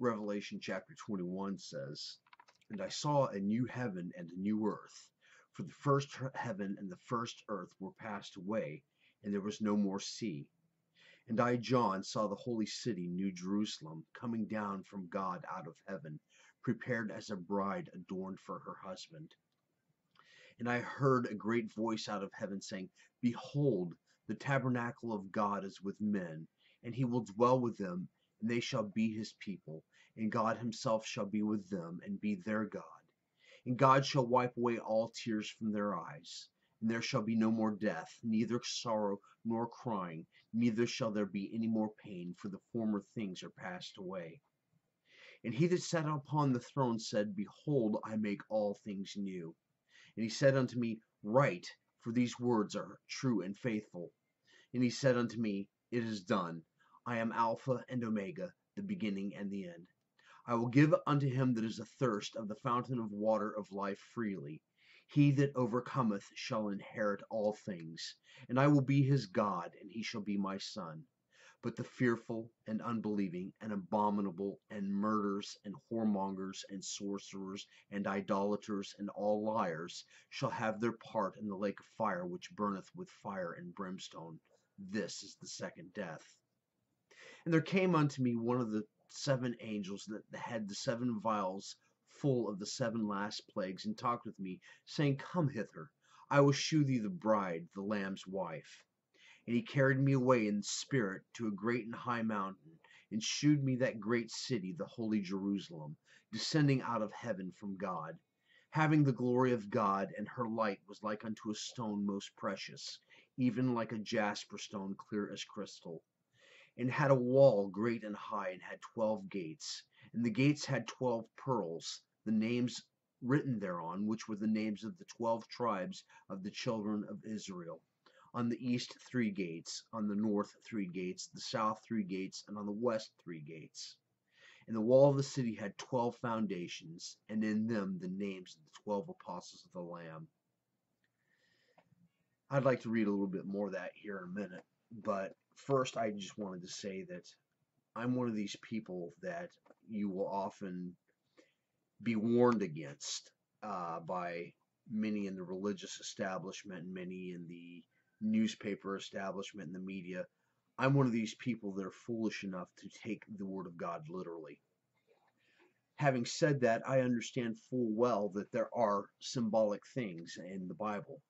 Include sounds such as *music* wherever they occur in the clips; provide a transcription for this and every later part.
Revelation chapter 21 says, And I saw a new heaven and a new earth, for the first heaven and the first earth were passed away, and there was no more sea. And I, John, saw the holy city, New Jerusalem, coming down from God out of heaven, prepared as a bride adorned for her husband. And I heard a great voice out of heaven saying, Behold, the tabernacle of God is with men, and he will dwell with them, and they shall be his people, and God himself shall be with them, and be their God. And God shall wipe away all tears from their eyes, and there shall be no more death, neither sorrow nor crying, neither shall there be any more pain, for the former things are passed away. And he that sat upon the throne said, Behold, I make all things new. And he said unto me, Write, for these words are true and faithful. And he said unto me, It is done. I am Alpha and Omega, the beginning and the end. I will give unto him that is athirst of the fountain of water of life freely. He that overcometh shall inherit all things, and I will be his God, and he shall be my son. But the fearful and unbelieving and abominable and murderers and whoremongers and sorcerers and idolaters and all liars shall have their part in the lake of fire which burneth with fire and brimstone. This is the second death. And there came unto me one of the seven angels that had the seven vials full of the seven last plagues, and talked with me, saying, Come hither, I will shew thee the bride, the Lamb's wife. And he carried me away in the spirit to a great and high mountain, and shewed me that great city, the holy Jerusalem, descending out of heaven from God, having the glory of God, and her light was like unto a stone most precious, even like a jasper stone clear as crystal and had a wall great and high, and had twelve gates. And the gates had twelve pearls, the names written thereon, which were the names of the twelve tribes of the children of Israel. On the east three gates, on the north three gates, the south three gates, and on the west three gates. And the wall of the city had twelve foundations, and in them the names of the twelve apostles of the Lamb. I'd like to read a little bit more of that here in a minute, but first, I just wanted to say that I'm one of these people that you will often be warned against uh, by many in the religious establishment, many in the newspaper establishment, and the media. I'm one of these people that are foolish enough to take the Word of God literally. Having said that, I understand full well that there are symbolic things in the Bible.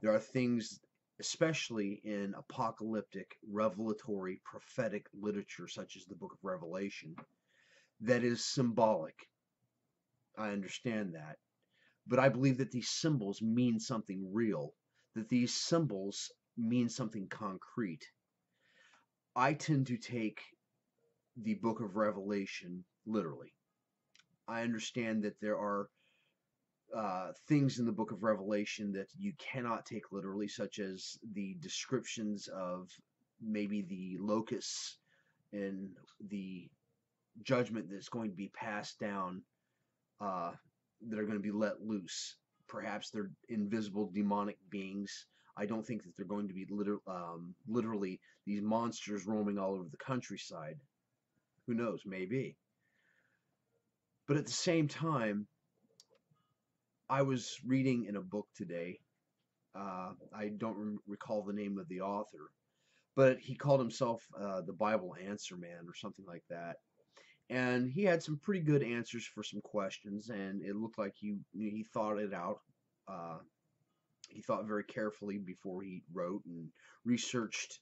There are things especially in apocalyptic, revelatory, prophetic literature such as the book of Revelation, that is symbolic. I understand that. But I believe that these symbols mean something real, that these symbols mean something concrete. I tend to take the book of Revelation literally. I understand that there are uh, things in the book of Revelation that you cannot take literally, such as the descriptions of maybe the locusts and the judgment that's going to be passed down uh, that are going to be let loose. Perhaps they're invisible demonic beings. I don't think that they're going to be liter- um, literally these monsters roaming all over the countryside. Who knows? Maybe. But at the same time, I was reading in a book today. Uh, I don't re- recall the name of the author, but he called himself uh, the Bible Answer Man or something like that. And he had some pretty good answers for some questions, and it looked like he he thought it out. Uh, he thought very carefully before he wrote and researched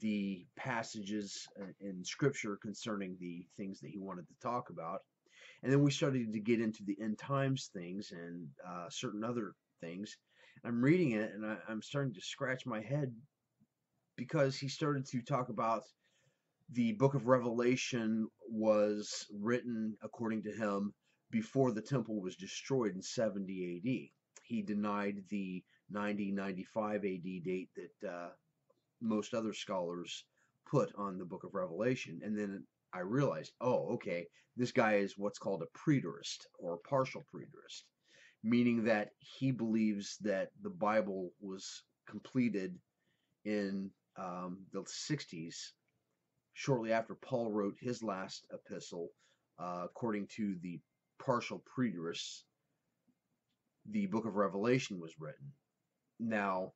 the passages uh, in Scripture concerning the things that he wanted to talk about and then we started to get into the end times things and uh, certain other things. I'm reading it and I, I'm starting to scratch my head because he started to talk about the book of Revelation was written, according to him, before the temple was destroyed in 70 AD. He denied the 90 95 AD date that uh, most other scholars put on the book of Revelation. And then I realized, oh, okay, this guy is what's called a preterist or a partial preterist, meaning that he believes that the Bible was completed in um, the 60s, shortly after Paul wrote his last epistle, uh, according to the partial preterists, the book of Revelation was written. Now,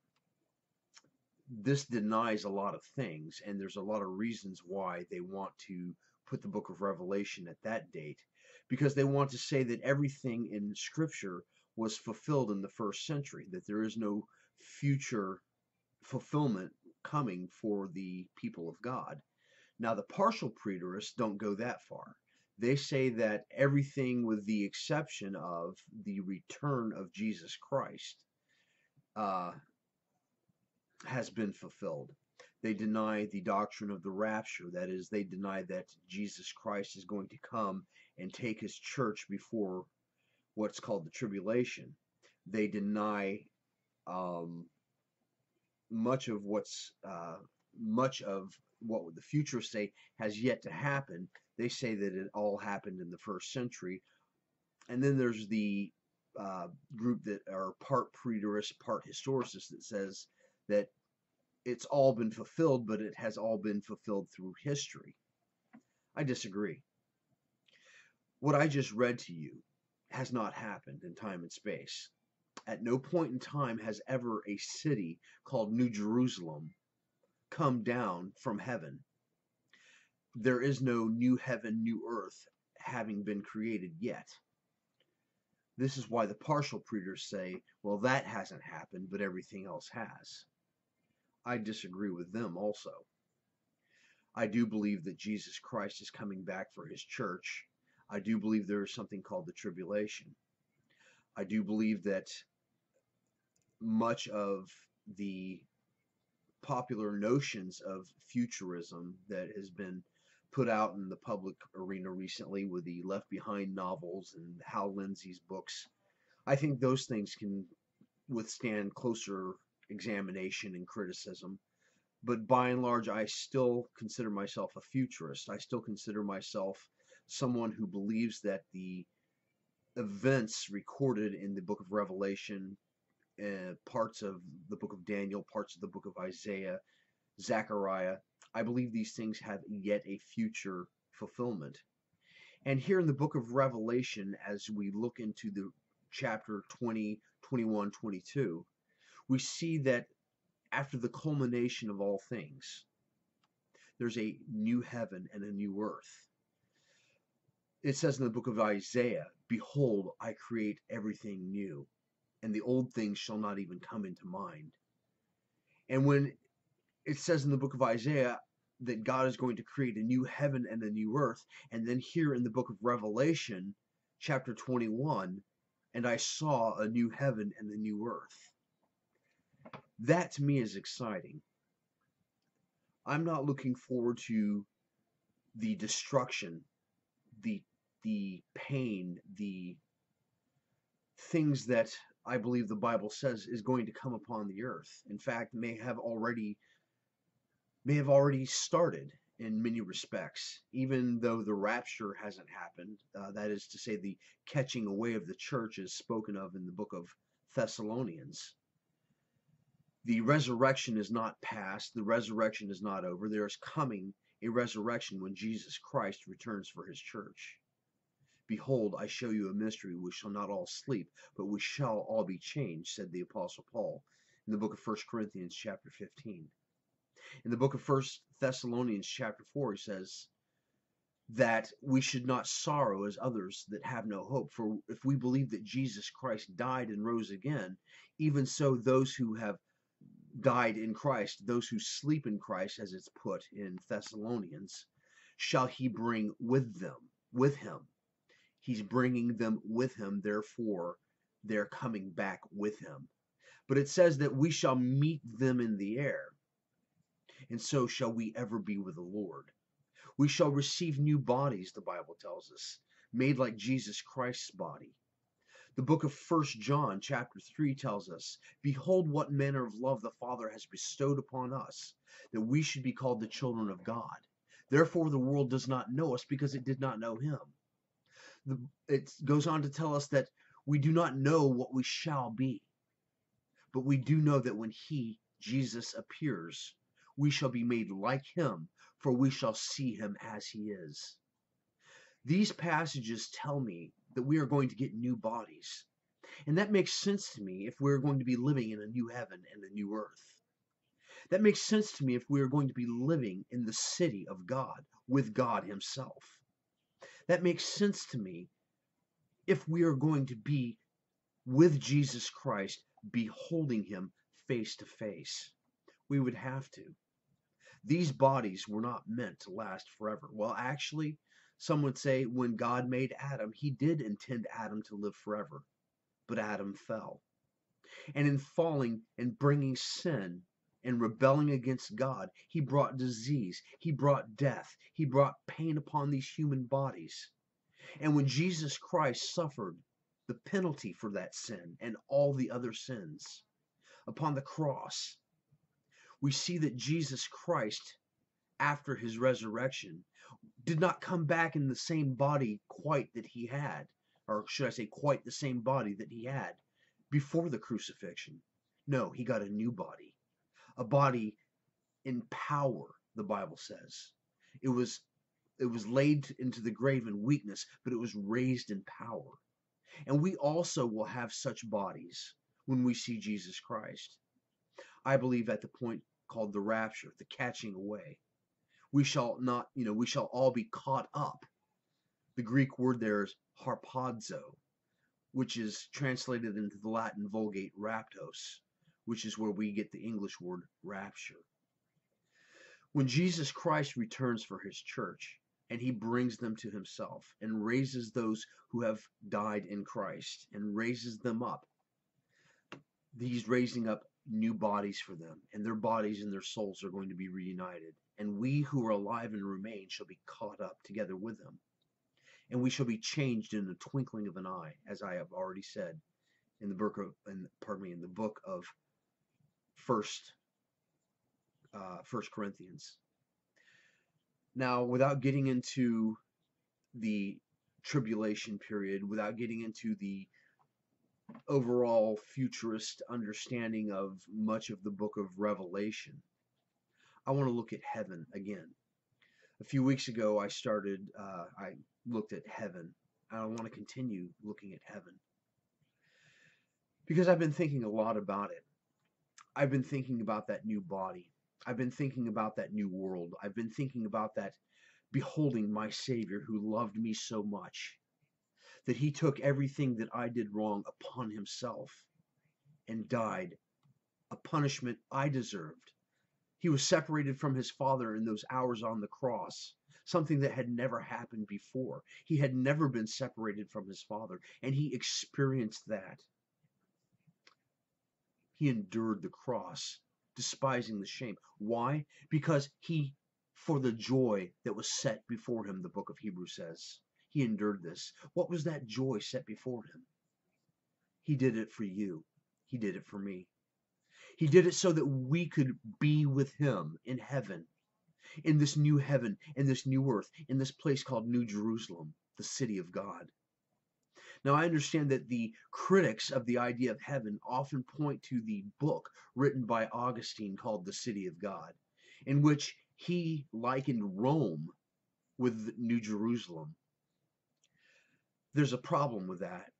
this denies a lot of things, and there's a lot of reasons why they want to put the book of Revelation at that date, because they want to say that everything in Scripture was fulfilled in the first century, that there is no future fulfillment coming for the people of God. Now, the partial preterists don't go that far. They say that everything, with the exception of the return of Jesus Christ, uh, has been fulfilled. They deny the doctrine of the rapture. That is, they deny that Jesus Christ is going to come and take his church before what's called the tribulation. They deny um, much of what's uh, much of what the futurists say has yet to happen. They say that it all happened in the first century, and then there's the uh, group that are part preterist, part historicist that says that it's all been fulfilled, but it has all been fulfilled through history. I disagree. What I just read to you has not happened in time and space. At no point in time has ever a city called New Jerusalem come down from heaven. There is no new heaven, new earth having been created yet. This is why the partial preterists say, well, that hasn't happened, but everything else has. I disagree with them also. I do believe that Jesus Christ is coming back for his church. I do believe there is something called the tribulation. I do believe that much of the popular notions of futurism that has been put out in the public arena recently with the Left Behind novels and Hal Lindsey's books, I think those things can withstand closer examination and criticism. But by and large, I still consider myself a futurist. I still consider myself someone who believes that the events recorded in the book of Revelation, uh, parts of the book of Daniel, parts of the book of Isaiah, Zechariah, I believe these things have yet a future fulfillment. And here in the book of Revelation, as we look into the chapter 20, 21, 22, we see that after the culmination of all things, there's a new heaven and a new earth. It says in the book of Isaiah, Behold, I create everything new, and the old things shall not even come into mind. And when it says in the book of Isaiah that God is going to create a new heaven and a new earth, and then here in the book of Revelation, chapter 21, and I saw a new heaven and a new earth that to me is exciting. I'm not looking forward to the destruction, the the pain, the things that I believe the Bible says is going to come upon the earth. In fact, may have already may have already started in many respects, even though the rapture hasn't happened. Uh, that is to say, the catching away of the church is spoken of in the book of Thessalonians the resurrection is not past, the resurrection is not over. There is coming a resurrection when Jesus Christ returns for his church. Behold, I show you a mystery. We shall not all sleep, but we shall all be changed, said the Apostle Paul in the book of 1 Corinthians, chapter 15. In the book of 1 Thessalonians, chapter 4, he says that we should not sorrow as others that have no hope. For if we believe that Jesus Christ died and rose again, even so those who have died in Christ, those who sleep in Christ, as it's put in Thessalonians, shall he bring with them, with him. He's bringing them with him, therefore, they're coming back with him. But it says that we shall meet them in the air, and so shall we ever be with the Lord. We shall receive new bodies, the Bible tells us, made like Jesus Christ's body. The book of First John chapter 3 tells us, Behold what manner of love the Father has bestowed upon us, that we should be called the children of God. Therefore the world does not know us because it did not know him. The, it goes on to tell us that we do not know what we shall be, but we do know that when he, Jesus, appears, we shall be made like him, for we shall see him as he is. These passages tell me that we are going to get new bodies. And that makes sense to me if we're going to be living in a new heaven and a new earth. That makes sense to me if we are going to be living in the city of God with God Himself. That makes sense to me if we are going to be with Jesus Christ, beholding Him face to face. We would have to. These bodies were not meant to last forever. Well, actually, some would say when God made Adam, He did intend Adam to live forever, but Adam fell. And in falling and bringing sin and rebelling against God, he brought disease, he brought death, he brought pain upon these human bodies. And when Jesus Christ suffered the penalty for that sin and all the other sins upon the cross, we see that Jesus Christ, after his resurrection, did not come back in the same body quite that he had, or should I say, quite the same body that he had before the crucifixion. No, he got a new body a body in power, the Bible says. It was it was laid into the grave in weakness, but it was raised in power. And we also will have such bodies when we see Jesus Christ. I believe at the point called the rapture, the catching away. We shall not, you know, we shall all be caught up. The Greek word there is harpazo, which is translated into the Latin Vulgate raptos which is where we get the English word rapture. When Jesus Christ returns for his church and he brings them to himself and raises those who have died in Christ and raises them up, he's raising up new bodies for them, and their bodies and their souls are going to be reunited. And we who are alive and remain shall be caught up together with them. And we shall be changed in the twinkling of an eye, as I have already said in the book of, in, pardon me, in the book of first uh, First Corinthians. Now, without getting into the tribulation period, without getting into the overall futurist understanding of much of the book of Revelation, I want to look at heaven again. A few weeks ago, I started, uh, I looked at heaven. I want to continue looking at heaven because I've been thinking a lot about it. I've been thinking about that new body. I've been thinking about that new world. I've been thinking about that beholding my Savior who loved me so much that he took everything that I did wrong upon himself and died a punishment I deserved. He was separated from his Father in those hours on the cross, something that had never happened before. He had never been separated from his Father, and he experienced that. He endured the cross, despising the shame. Why? Because he, for the joy that was set before him, the book of Hebrews says, he endured this. What was that joy set before him? He did it for you. He did it for me. He did it so that we could be with him in heaven, in this new heaven, in this new earth, in this place called New Jerusalem, the city of God. Now, I understand that the critics of the idea of heaven often point to the book written by Augustine called The City of God, in which he likened Rome with New Jerusalem. There's a problem with that.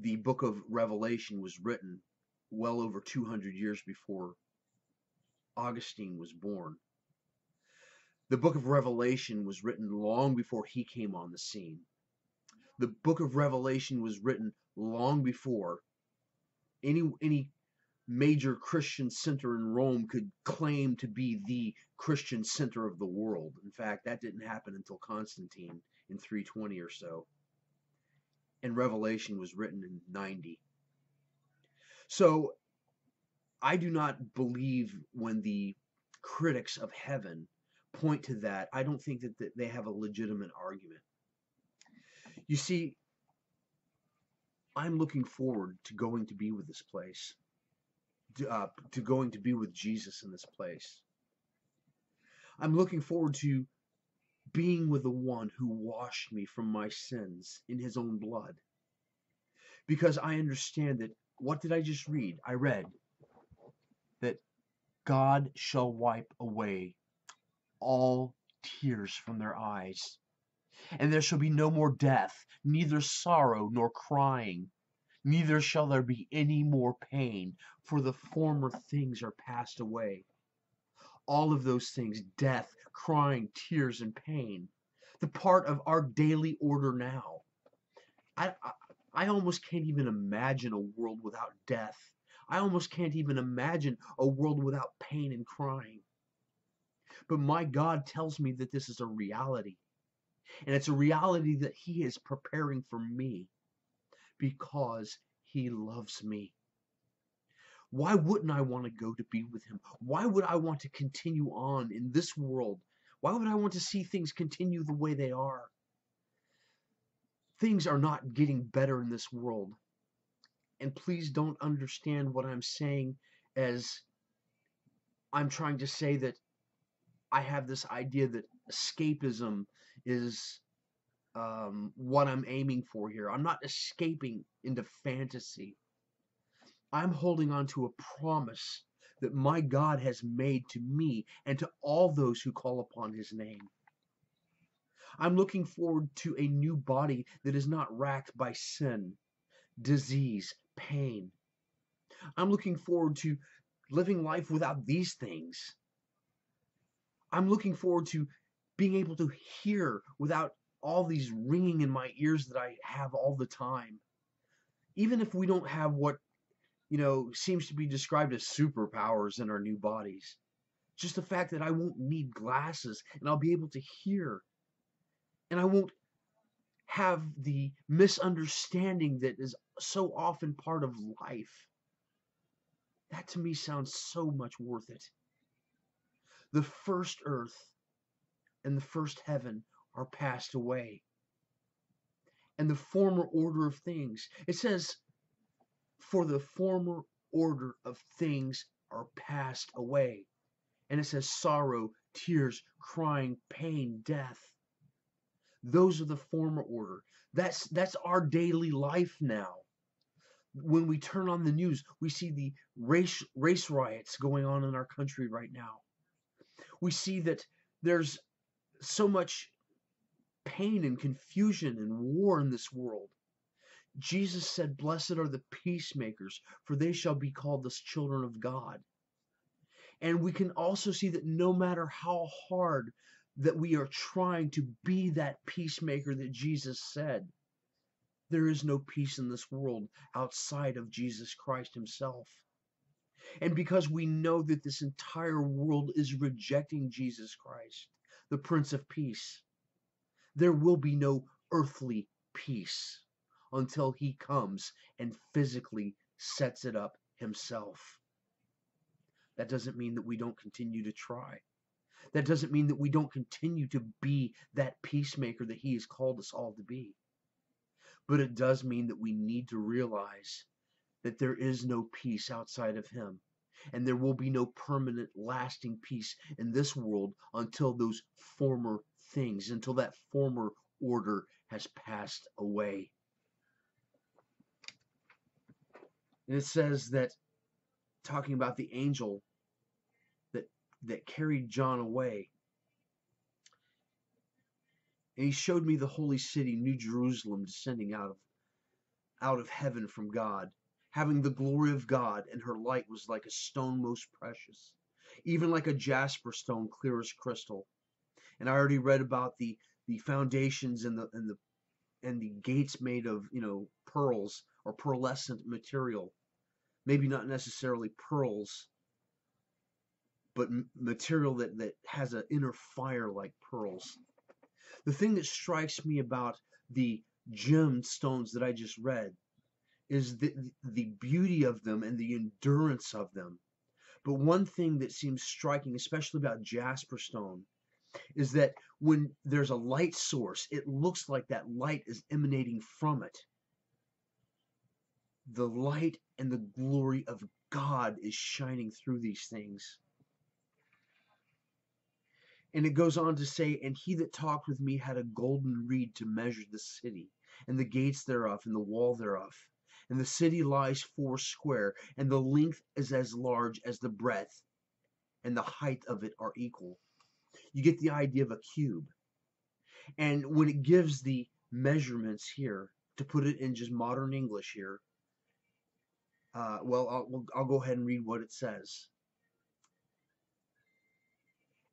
The book of Revelation was written well over 200 years before Augustine was born. The book of Revelation was written long before he came on the scene the book of Revelation was written long before any any major Christian center in Rome could claim to be the Christian center of the world. In fact, that didn't happen until Constantine in 320 or so. And Revelation was written in 90. So I do not believe when the critics of heaven point to that. I don't think that they have a legitimate argument. You see, I'm looking forward to going to be with this place, to, uh, to going to be with Jesus in this place. I'm looking forward to being with the one who washed me from my sins in his own blood. Because I understand that, what did I just read? I read that God shall wipe away all tears from their eyes And there shall be no more death, neither sorrow nor crying, neither shall there be any more pain, for the former things are passed away. All of those things, death, crying, tears, and pain, the part of our daily order now. I, I, almost can't even imagine a world without death. I almost can't even imagine a world without pain and crying. But my God tells me that this is a reality. And it's a reality that He is preparing for me because He loves me. Why wouldn't I want to go to be with Him? Why would I want to continue on in this world? Why would I want to see things continue the way they are? Things are not getting better in this world. And please don't understand what I'm saying as I'm trying to say that I have this idea that escapism is um, what I'm aiming for here. I'm not escaping into fantasy. I'm holding on to a promise that my God has made to me and to all those who call upon his name. I'm looking forward to a new body that is not racked by sin, disease, pain. I'm looking forward to living life without these things. I'm looking forward to being able to hear without all these ringing in my ears that I have all the time. Even if we don't have what, you know, seems to be described as superpowers in our new bodies. Just the fact that I won't need glasses and I'll be able to hear. And I won't have the misunderstanding that is so often part of life. That to me sounds so much worth it. The first earth and the first heaven are passed away. And the former order of things. It says, For the former order of things are passed away. And it says, Sorrow, tears, crying, pain, death. Those are the former order. That's that's our daily life now. When we turn on the news, we see the race race riots going on in our country right now. We see that there's so much pain and confusion and war in this world. Jesus said, Blessed are the peacemakers, for they shall be called the children of God. And we can also see that no matter how hard that we are trying to be that peacemaker that Jesus said, there is no peace in this world outside of Jesus Christ Himself. And because we know that this entire world is rejecting Jesus Christ, the Prince of Peace. There will be no earthly peace until he comes and physically sets it up himself. That doesn't mean that we don't continue to try. That doesn't mean that we don't continue to be that peacemaker that he has called us all to be. But it does mean that we need to realize that there is no peace outside of him and there will be no permanent, lasting peace in this world until those former things, until that former order has passed away. And it says that, talking about the angel that, carried John away, and he showed me the holy city, New Jerusalem, descending out of out of heaven from God having the glory of God, and her light was like a stone most precious, even like a jasper stone, clear as crystal. And I already read about the the foundations and the and the and the gates made of you know pearls or pearlescent material, maybe not necessarily pearls, but material that that has an inner fire like pearls. The thing that strikes me about the gemstones that I just read is the, the beauty of them and the endurance of them. But one thing that seems striking, especially about jasper stone, is that when there's a light source, it looks like that light is emanating from it. The light and the glory of God is shining through these things. And it goes on to say, And he that talked with me had a golden reed to measure the city, and the gates thereof, and the wall thereof and the city lies four square, and the length is as large as the breadth, and the height of it are equal. You get the idea of a cube. And when it gives the measurements here, to put it in just modern English here, uh, well, I'll, I'll go ahead and read what it says.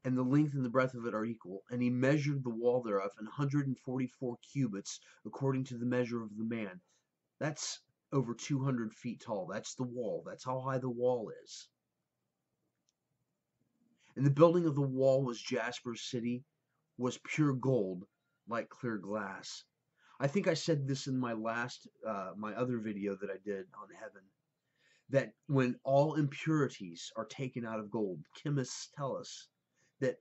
And the length and the breadth of it are equal. And he measured the wall thereof an 144 cubits according to the measure of the man. That's over 200 feet tall. That's the wall. That's how high the wall is. And the building of the wall was Jasper's city, was pure gold, like clear glass. I think I said this in my last, uh, my other video that I did on heaven, that when all impurities are taken out of gold, chemists tell us that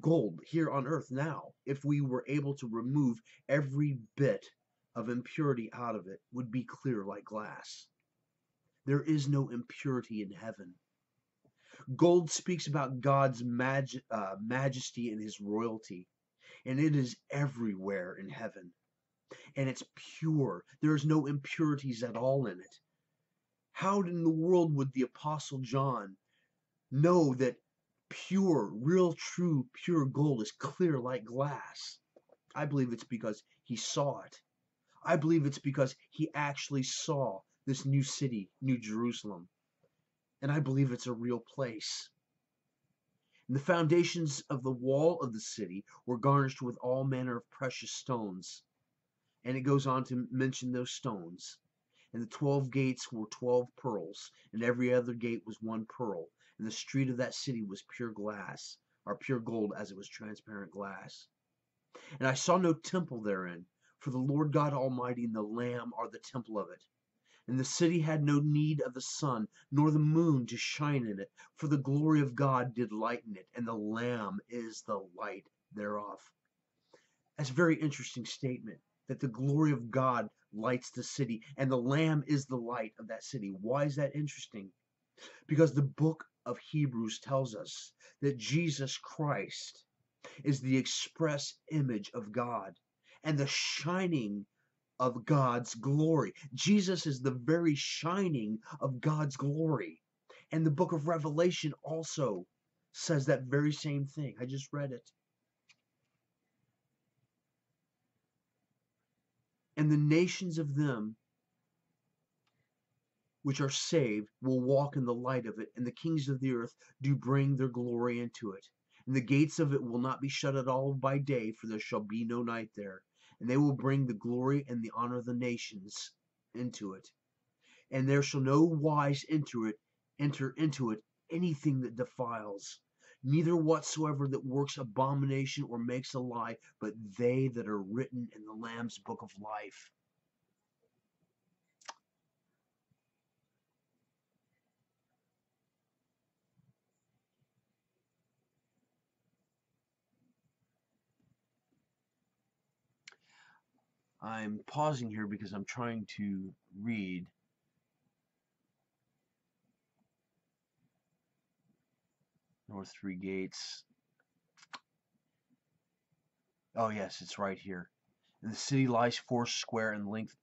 gold here on earth now, if we were able to remove every bit of impurity out of it, would be clear like glass. There is no impurity in heaven. Gold speaks about God's maj uh, majesty and his royalty, and it is everywhere in heaven. And it's pure. There's no impurities at all in it. How in the world would the Apostle John know that pure, real, true, pure gold is clear like glass? I believe it's because he saw it. I believe it's because he actually saw this new city, New Jerusalem and I believe it's a real place. And the foundations of the wall of the city were garnished with all manner of precious stones. And it goes on to mention those stones. And the twelve gates were twelve pearls, and every other gate was one pearl. And the street of that city was pure glass, or pure gold, as it was transparent glass. And I saw no temple therein, for the Lord God Almighty and the Lamb are the temple of it. And the city had no need of the sun, nor the moon to shine in it, for the glory of God did lighten it, and the Lamb is the light thereof. That's a very interesting statement that the glory of God lights the city, and the Lamb is the light of that city. Why is that interesting? Because the book of Hebrews tells us that Jesus Christ is the express image of God and the shining of God's glory. Jesus is the very shining of God's glory. And the book of Revelation also says that very same thing. I just read it. And the nations of them which are saved will walk in the light of it, and the kings of the earth do bring their glory into it. And the gates of it will not be shut at all by day, for there shall be no night there and they will bring the glory and the honor of the nations into it. And there shall no wise enter it, enter into it anything that defiles, neither whatsoever that works abomination or makes a lie, but they that are written in the Lamb's book of life. I'm pausing here because I'm trying to read North Three Gates. Oh yes, it's right here. And the city lies four square in length,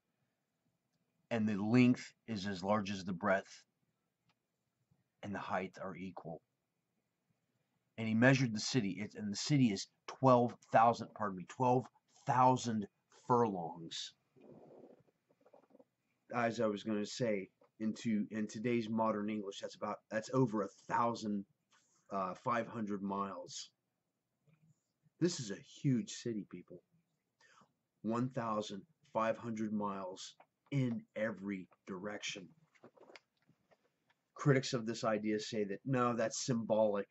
and the length is as large as the breadth, and the height are equal. And he measured the city, it, and the city is twelve thousand. Pardon me, twelve thousand furlongs. As I was going to say, into in today's modern English, that's about that's over a thousand uh, five hundred miles. This is a huge city, people. One thousand five hundred miles in every direction. Critics of this idea say that no, that's symbolic.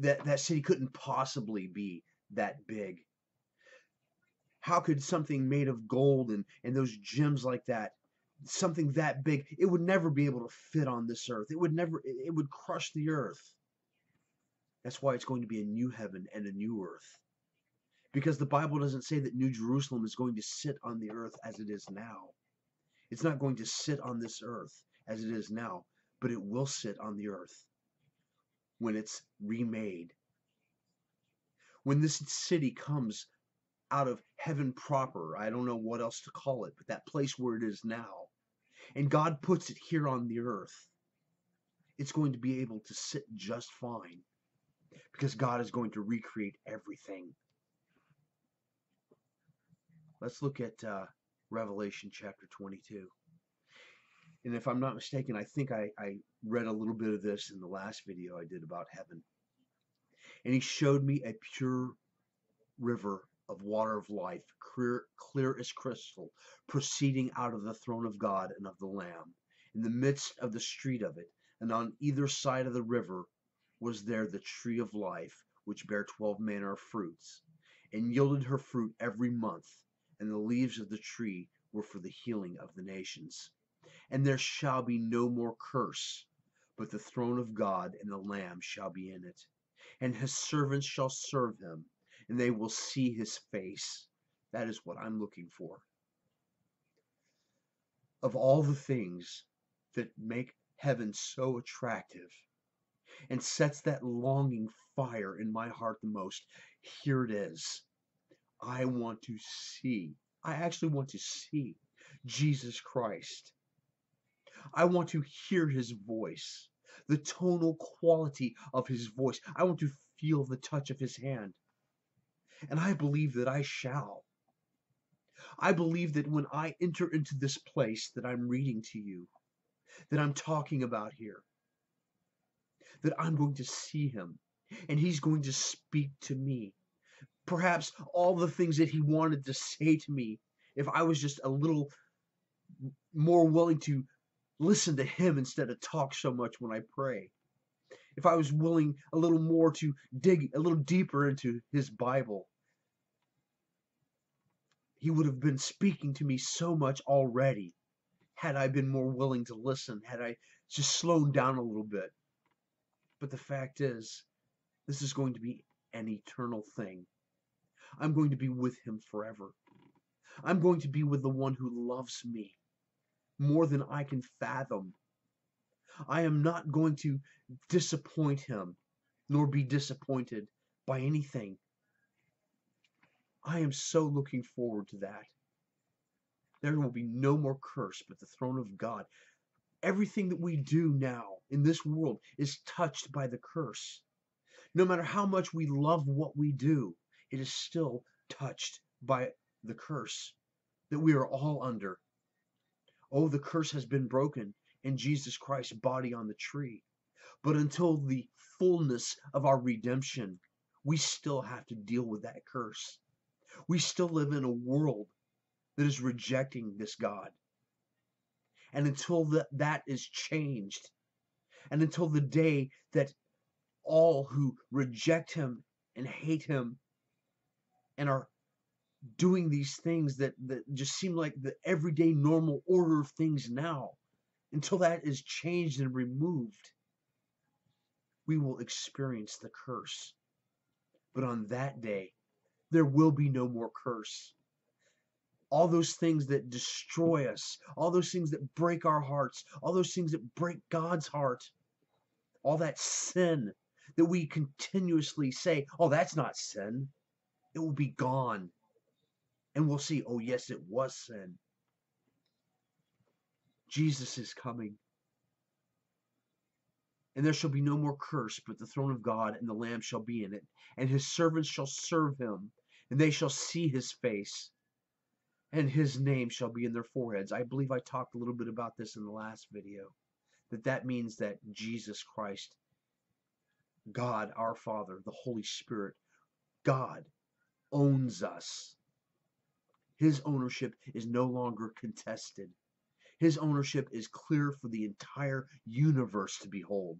That that city couldn't possibly be that big how could something made of gold and, and those gems like that something that big it would never be able to fit on this earth. It would never it would crush the earth. That's why it's going to be a new heaven and a new earth. Because the bible doesn't say that new jerusalem is going to sit on the earth as it is now. It's not going to sit on this earth as it is now but it will sit on the earth when it's remade. When this city comes out of heaven proper. I don't know what else to call it, but that place where it is now. And God puts it here on the earth. It's going to be able to sit just fine because God is going to recreate everything. Let's look at uh, Revelation chapter 22. And if I'm not mistaken, I think I, I read a little bit of this in the last video I did about heaven. And he showed me a pure river of water of life, clear, clear as crystal, proceeding out of the throne of God and of the Lamb. In the midst of the street of it, and on either side of the river, was there the tree of life, which bare twelve manner of fruits, and yielded her fruit every month, and the leaves of the tree were for the healing of the nations. And there shall be no more curse, but the throne of God and the Lamb shall be in it, and his servants shall serve him, and they will see his face. That is what I'm looking for. Of all the things that make heaven so attractive and sets that longing fire in my heart the most, here it is. I want to see, I actually want to see Jesus Christ. I want to hear his voice, the tonal quality of his voice. I want to feel the touch of his hand. And I believe that I shall. I believe that when I enter into this place that I'm reading to you, that I'm talking about here, that I'm going to see him and he's going to speak to me. Perhaps all the things that he wanted to say to me, if I was just a little more willing to listen to him instead of talk so much when I pray. If I was willing a little more to dig a little deeper into his Bible, he would have been speaking to me so much already had I been more willing to listen, had I just slowed down a little bit. But the fact is, this is going to be an eternal thing. I'm going to be with him forever. I'm going to be with the one who loves me more than I can fathom. I am not going to disappoint him, nor be disappointed by anything. I am so looking forward to that. There will be no more curse but the throne of God. Everything that we do now in this world is touched by the curse. No matter how much we love what we do, it is still touched by the curse that we are all under. Oh, the curse has been broken in Jesus Christ's body on the tree. But until the fullness of our redemption, we still have to deal with that curse. We still live in a world that is rejecting this God. And until that, that is changed, and until the day that all who reject him and hate him and are doing these things that, that just seem like the everyday normal order of things now, until that is changed and removed, we will experience the curse. But on that day, there will be no more curse. All those things that destroy us, all those things that break our hearts, all those things that break God's heart, all that sin that we continuously say, oh, that's not sin, it will be gone and we'll see, oh, yes, it was sin. Jesus is coming. And there shall be no more curse, but the throne of God and the Lamb shall be in it, and his servants shall serve him, and they shall see his face, and his name shall be in their foreheads. I believe I talked a little bit about this in the last video, that that means that Jesus Christ, God our Father, the Holy Spirit, God owns us. His ownership is no longer contested. His ownership is clear for the entire universe to behold.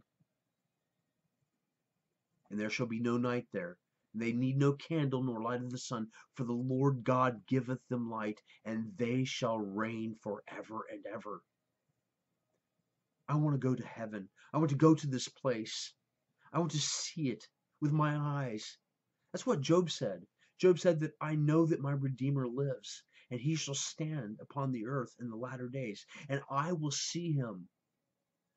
And there shall be no night there. They need no candle nor light of the sun, for the Lord God giveth them light, and they shall reign forever and ever. I want to go to heaven. I want to go to this place. I want to see it with my eyes. That's what Job said. Job said that I know that my Redeemer lives, and he shall stand upon the earth in the latter days, and I will see him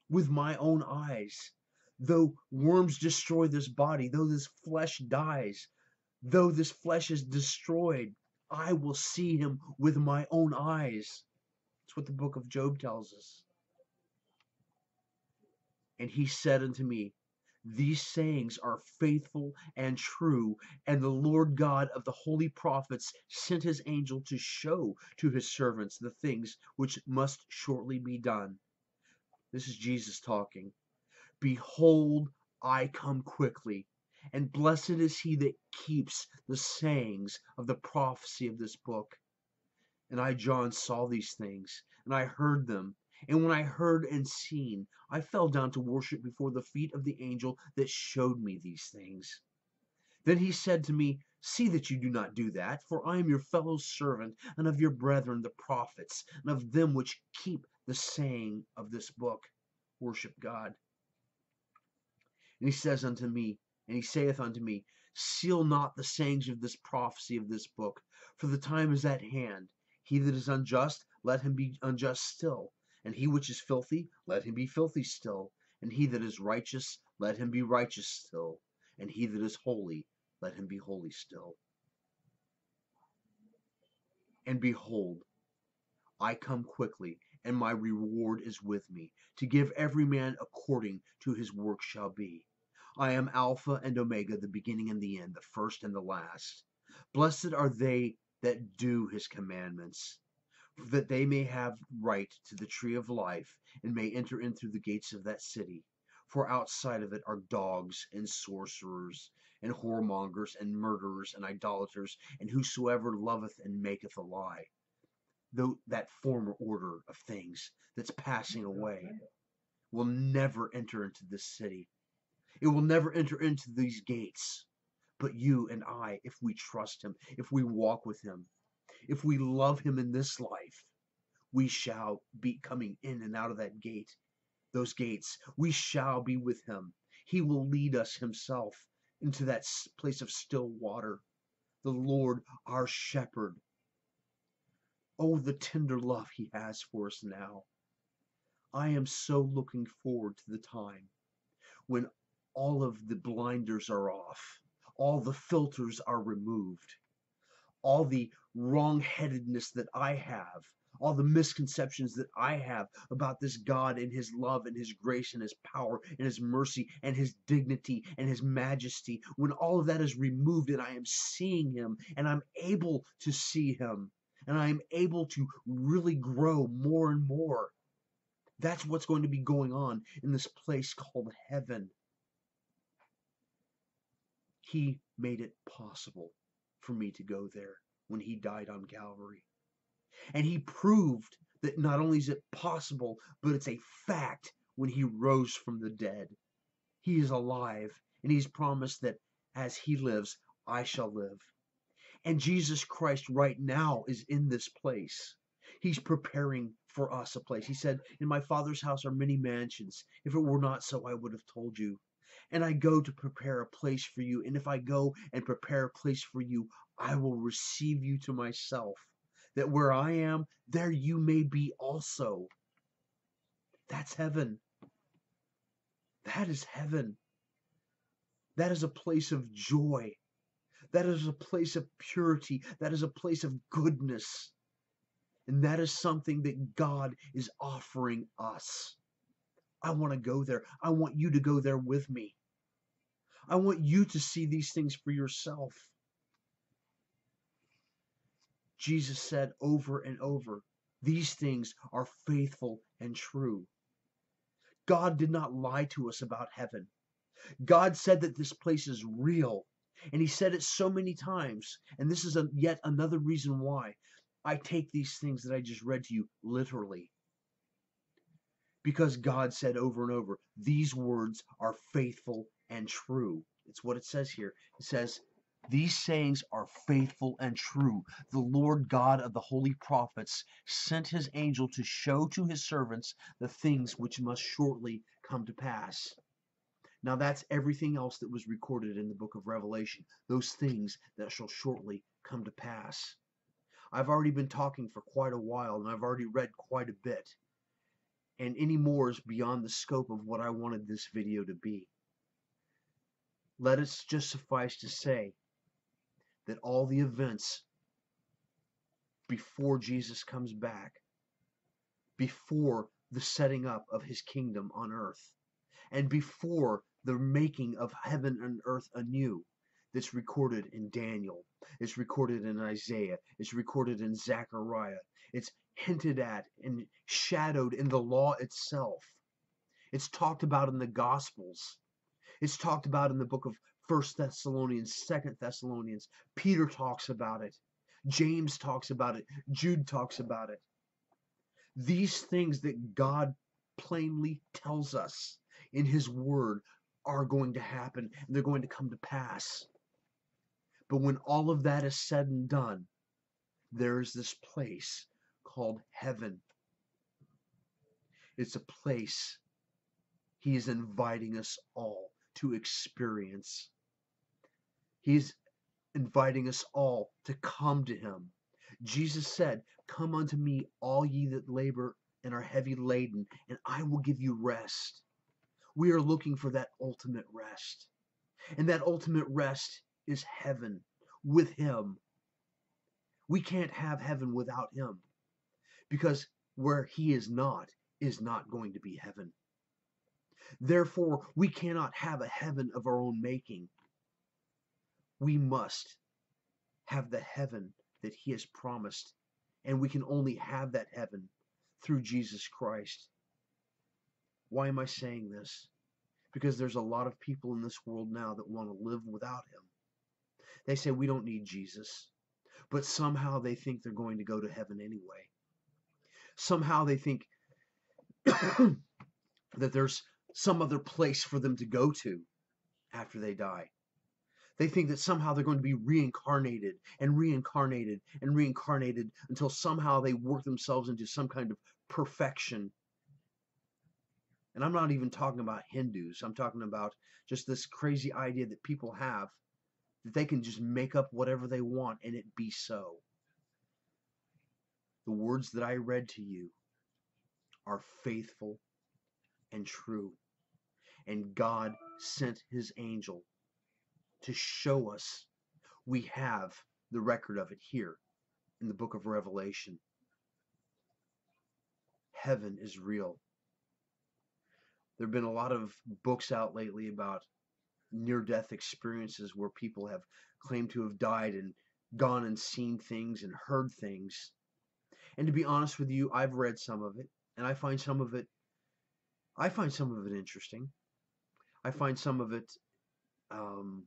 with my own eyes. Though worms destroy this body, though this flesh dies, though this flesh is destroyed, I will see him with my own eyes. That's what the book of Job tells us. And he said unto me, these sayings are faithful and true, and the Lord God of the holy prophets sent his angel to show to his servants the things which must shortly be done. This is Jesus talking. Behold, I come quickly, and blessed is he that keeps the sayings of the prophecy of this book. And I, John, saw these things, and I heard them. And when I heard and seen, I fell down to worship before the feet of the angel that showed me these things. Then he said to me, See that you do not do that, for I am your fellow servant, and of your brethren the prophets, and of them which keep the saying of this book. Worship God. And he says unto me, and he saith unto me, Seal not the sayings of this prophecy of this book, for the time is at hand. He that is unjust, let him be unjust still and he which is filthy, let him be filthy still. And he that is righteous, let him be righteous still. And he that is holy, let him be holy still. And behold, I come quickly, and my reward is with me, to give every man according to his work shall be. I am Alpha and Omega, the beginning and the end, the first and the last. Blessed are they that do his commandments that they may have right to the tree of life and may enter in through the gates of that city. For outside of it are dogs and sorcerers and whoremongers and murderers and idolaters and whosoever loveth and maketh a lie. Though that former order of things that's passing away will never enter into this city. It will never enter into these gates. But you and I, if we trust him, if we walk with him, if we love him in this life, we shall be coming in and out of that gate, those gates. We shall be with him. He will lead us himself into that place of still water. The Lord our shepherd. Oh, the tender love he has for us now. I am so looking forward to the time when all of the blinders are off, all the filters are removed, all the wrongheadedness that I have, all the misconceptions that I have about this God and His love and His grace and His power and His mercy and His dignity and His majesty, when all of that is removed and I am seeing Him and I'm able to see Him and I am able to really grow more and more. That's what's going to be going on in this place called heaven. He made it possible for me to go there when he died on Calvary. And he proved that not only is it possible, but it's a fact when he rose from the dead. He is alive, and he's promised that as he lives, I shall live. And Jesus Christ right now is in this place. He's preparing for us a place. He said, In my Father's house are many mansions. If it were not so, I would have told you. And I go to prepare a place for you. And if I go and prepare a place for you, I will receive you to myself, that where I am, there you may be also. That's heaven. That is heaven. That is a place of joy. That is a place of purity. That is a place of goodness. And that is something that God is offering us. I want to go there. I want you to go there with me. I want you to see these things for yourself. Jesus said over and over, These things are faithful and true. God did not lie to us about heaven. God said that this place is real. And he said it so many times. And this is a, yet another reason why I take these things that I just read to you literally. Because God said over and over, these words are faithful and true. It's what it says here. It says, these sayings are faithful and true. The Lord God of the holy prophets sent his angel to show to his servants the things which must shortly come to pass. Now that's everything else that was recorded in the book of Revelation, those things that shall shortly come to pass. I've already been talking for quite a while and I've already read quite a bit. And any more is beyond the scope of what I wanted this video to be. Let us just suffice to say that all the events before Jesus comes back, before the setting up of his kingdom on earth, and before the making of heaven and earth anew that's recorded in Daniel. It's recorded in Isaiah. It's recorded in Zechariah. It's hinted at and shadowed in the law itself. It's talked about in the Gospels. It's talked about in the book of First Thessalonians, Second Thessalonians. Peter talks about it. James talks about it. Jude talks about it. These things that God plainly tells us in His Word are going to happen and they're going to come to pass. But when all of that is said and done, there is this place called heaven. It's a place He is inviting us all to experience. He's inviting us all to come to Him. Jesus said, Come unto me, all ye that labor and are heavy laden, and I will give you rest. We are looking for that ultimate rest. And that ultimate rest is heaven with Him. We can't have heaven without Him because where He is not is not going to be heaven. Therefore, we cannot have a heaven of our own making. We must have the heaven that He has promised, and we can only have that heaven through Jesus Christ. Why am I saying this? Because there's a lot of people in this world now that want to live without Him. They say we don't need Jesus, but somehow they think they're going to go to heaven anyway. Somehow they think *clears throat* that there's some other place for them to go to after they die. They think that somehow they're going to be reincarnated and reincarnated and reincarnated until somehow they work themselves into some kind of perfection. And I'm not even talking about Hindus. I'm talking about just this crazy idea that people have that they can just make up whatever they want and it be so. The words that I read to you are faithful and true. And God sent his angel to show us we have the record of it here in the book of Revelation. Heaven is real. There have been a lot of books out lately about near death experiences where people have claimed to have died and gone and seen things and heard things. And to be honest with you, I've read some of it and I find some of it I find some of it interesting. I find some of it um,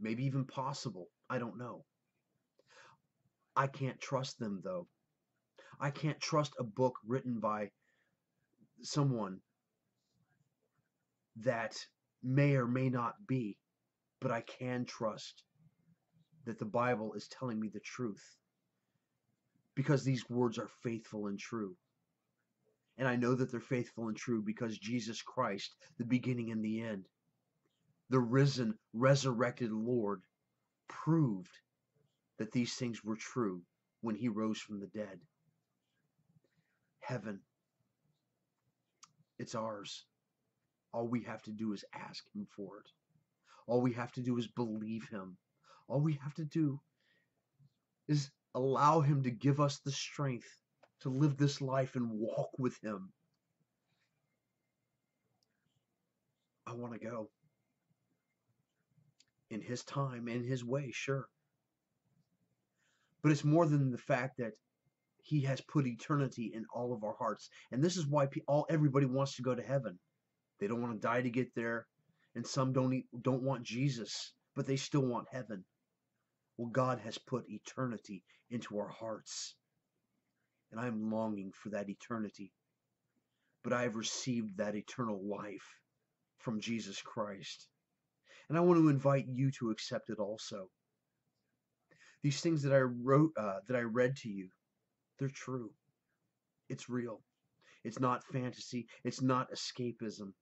maybe even possible. I don't know. I can't trust them though. I can't trust a book written by someone that may or may not be, but I can trust that the Bible is telling me the truth because these words are faithful and true. And I know that they're faithful and true because Jesus Christ, the beginning and the end, the risen, resurrected Lord proved that these things were true when he rose from the dead. Heaven, it's ours. All we have to do is ask him for it. All we have to do is believe him. All we have to do is allow him to give us the strength to live this life and walk with him. I want to go in his time, in his way, sure. But it's more than the fact that he has put eternity in all of our hearts. And this is why all everybody wants to go to heaven. They don't want to die to get there, and some don't don't want Jesus, but they still want heaven. Well, God has put eternity into our hearts. And I am longing for that eternity. But I have received that eternal life from Jesus Christ. And I want to invite you to accept it also. These things that I wrote, uh, that I read to you, they're true. It's real. It's not fantasy. It's not escapism.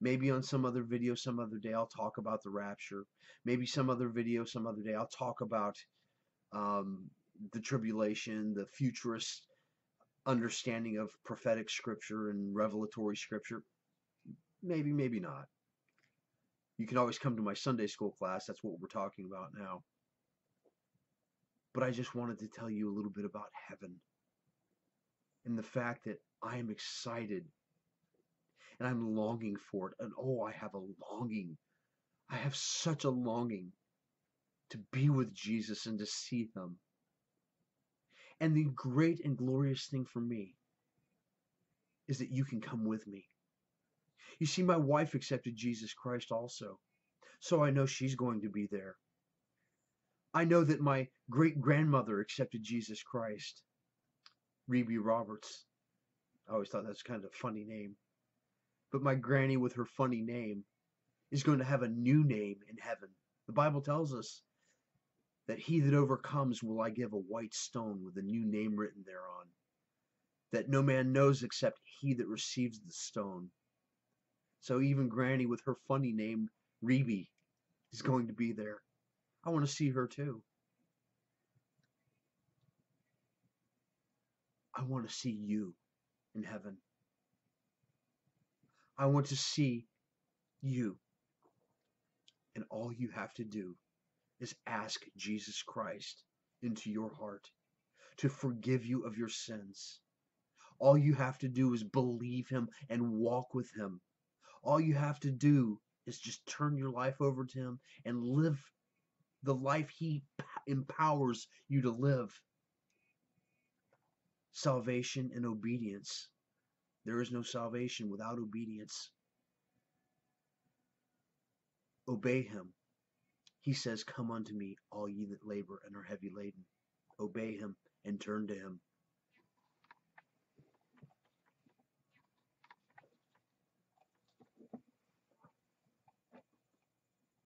Maybe on some other video, some other day, I'll talk about the rapture. Maybe some other video, some other day, I'll talk about um, the tribulation, the futurist understanding of prophetic scripture and revelatory scripture. Maybe, maybe not. You can always come to my Sunday school class. That's what we're talking about now. But I just wanted to tell you a little bit about heaven and the fact that I am excited. and I'm longing for it. And oh, I have a longing. I have such a longing to be with Jesus and to see him. And the great and glorious thing for me is that you can come with me. You see, my wife accepted Jesus Christ also, so I know she's going to be there. I know that my great grandmother accepted Jesus Christ, Reby Roberts. I always thought that's kind of a funny name. But my granny, with her funny name, is going to have a new name in heaven. The Bible tells us that he that overcomes will I give a white stone with a new name written thereon, that no man knows except he that receives the stone. So even Granny with her funny name, Reby, is going to be there. I want to see her too. I want to see you in heaven. I want to see you. And all you have to do is ask Jesus Christ into your heart to forgive you of your sins. All you have to do is believe him and walk with him. All you have to do is just turn your life over to him and live the life he empowers you to live. Salvation and obedience. There is no salvation without obedience. Obey him he says, Come unto me, all ye that labor and are heavy laden. Obey him and turn to him.